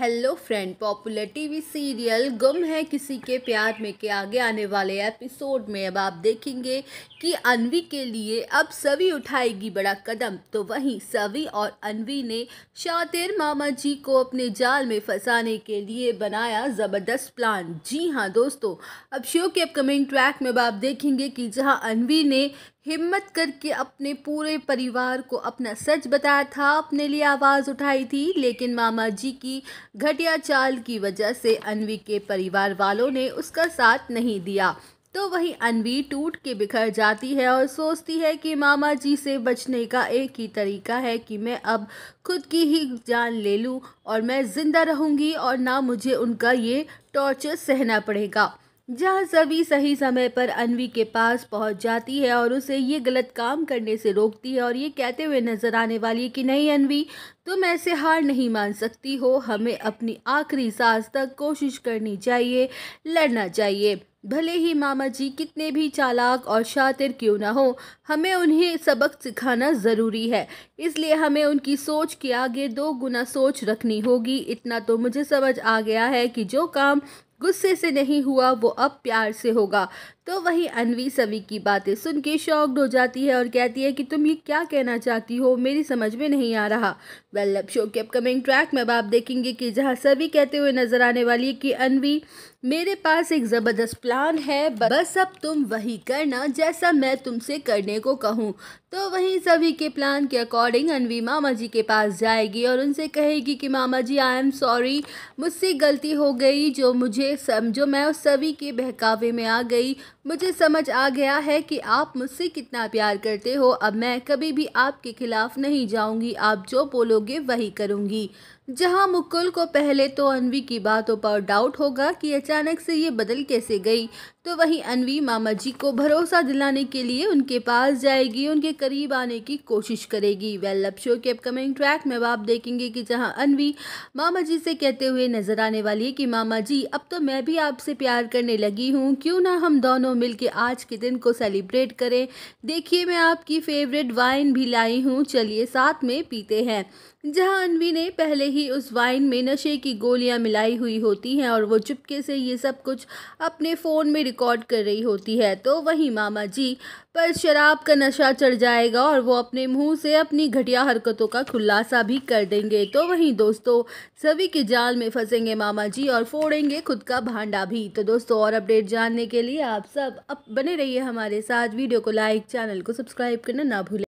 Hello friend popular TV serial गुम है किसी के प्यार में के आगे आने वाले एपिसोड में। अब आप देखेंगे कि अनवी के लिए अब सभी उठाएगी बड़ा कदम। तो वहीं सभी और अनवी ने शातिर मामा जी को अपने जाल में फंसाने के लिए बनाया ज़बरदस्त प्लान जी हाँ दोस्तों, अब शो के अपकमिंग ट्रैक में अब आप देखेंगे कि जहाँ अनवी ने हिम्मत करके अपने पूरे परिवार को अपना सच बताया था, अपने लिए आवाज़ उठाई थी, लेकिन मामा जी की घटिया चाल की वजह से अनवी के परिवार वालों ने उसका साथ नहीं दिया। तो वही अनवी टूट के बिखर जाती है और सोचती है कि मामा जी से बचने का एक ही तरीका है कि मैं अब खुद की ही जान ले लूँ और मैं ज़िंदा रहूँगी और ना मुझे उनका ये टॉर्चर सहना पड़ेगा। जहाँ सभी सही समय पर अनवी के पास पहुँच जाती है और उसे ये गलत काम करने से रोकती है और ये कहते हुए नज़र आने वाली है कि नहीं, अनवी, तुम ऐसे हार नहीं मान सकती हो। हमें अपनी आखिरी सांस तक कोशिश करनी चाहिए, लड़ना चाहिए। भले ही मामा जी कितने भी चालाक और शातिर क्यों ना हो, हमें उन्हें सबक सिखाना ज़रूरी है। इसलिए हमें उनकी सोच के आगे दो गुना सोच रखनी होगी। इतना तो मुझे समझ आ गया है कि जो काम गुस्से से नहीं हुआ वो अब प्यार से होगा। तो वही अनवी सभी की बातें सुन के शॉक्ड हो जाती है और कहती है कि तुम ये क्या कहना चाहती हो? मेरी समझ में नहीं आ रहा। वेल शो के अपकमिंग ट्रैक में अब आप देखेंगे कि जहाँ सभी कहते हुए नज़र आने वाली है कि अनवी, मेरे पास एक ज़बरदस्त प्लान है, बस अब तुम वही करना जैसा मैं तुमसे करने को कहूँ। तो वहीं सभी के प्लान के अकॉर्डिंग अनवी मामा जी के पास जाएगी और उनसे कहेगी कि मामा जी आई एम सॉरी मुझसे गलती हो गई, जो मुझे समझो मैं उस सभी के बहकावे में आ गई मुझे समझ आ गया है कि आप मुझसे कितना प्यार करते हो। अब मैं कभी भी आपके खिलाफ नहीं जाऊँगी। आप जो बोलोगे वही करूँगी। जहाँ मुकुल को पहले तो अनवी की बातों पर डाउट होगा कि अचानक से ये बदल कैसे गई। तो वहीं अनवी मामा जी को भरोसा दिलाने के लिए उनके पास जाएगी, उनके करीब आने की कोशिश करेगी। वेल, अब शो के अपकमिंग ट्रैक में आप देखेंगे कि जहाँ अनवी मामा जी से कहते हुए नज़र आने वाली है कि मामा जी अब तो मैं भी आपसे प्यार करने लगी हूँ। क्यों ना हम दोनों मिलके आज के दिन को सेलिब्रेट करें। देखिए, मैं आपकी फेवरेट वाइन भी लाई हूँ। चलिए, साथ में पीते हैं। जहाँ अनवी ने पहले ही उस वाइन में नशे की गोलियाँ मिलाई हुई होती हैं और वो चुपके से ये सब कुछ अपने फ़ोन में रिकॉर्ड कर रही होती है तो वहीं मामा जी पर शराब का नशा चढ़ जाएगा और वो अपने मुँह से अपनी घटिया हरकतों का खुलासा भी कर देंगे। तो वहीं दोस्तों, सभी के जाल में फंसेंगे मामा जी और फोड़ेंगे खुद का भांडा भी। तो दोस्तों, और अपडेट जानने के लिए आप सब अब बने रहिए हमारे साथ। वीडियो को लाइक, चैनल को सब्सक्राइब करना ना भूलें